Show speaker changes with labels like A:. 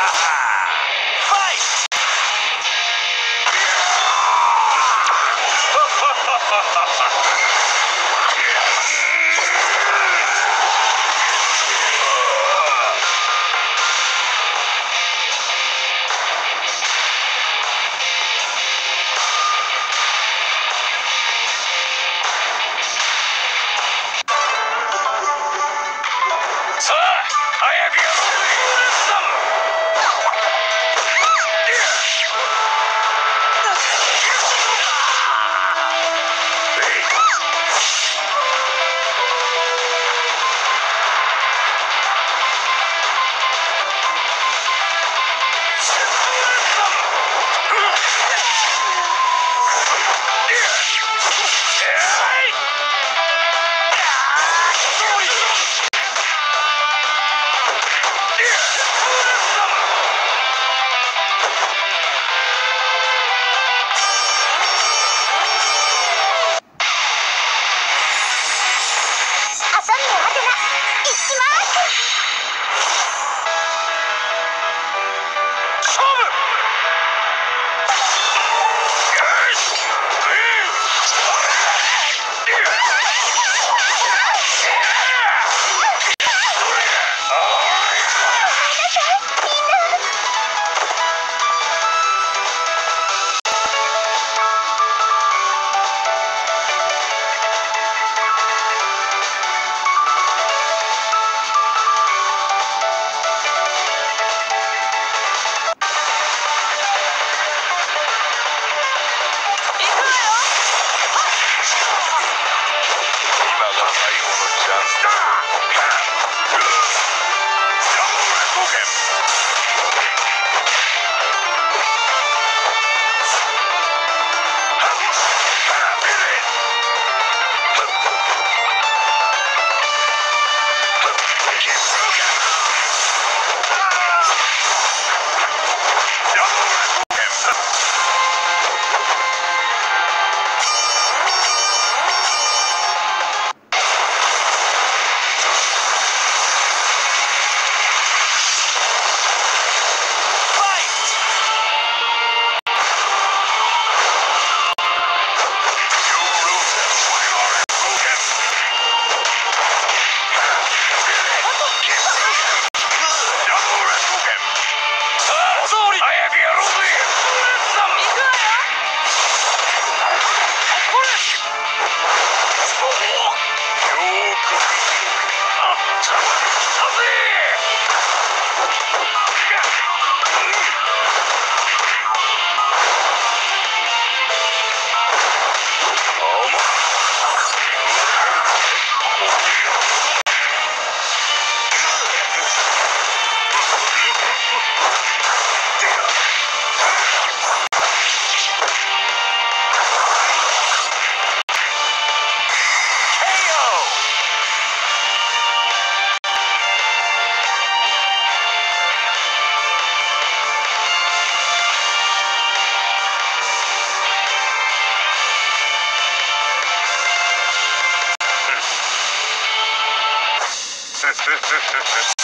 A: ha ha! over! tackle him. Sí, sí, sí,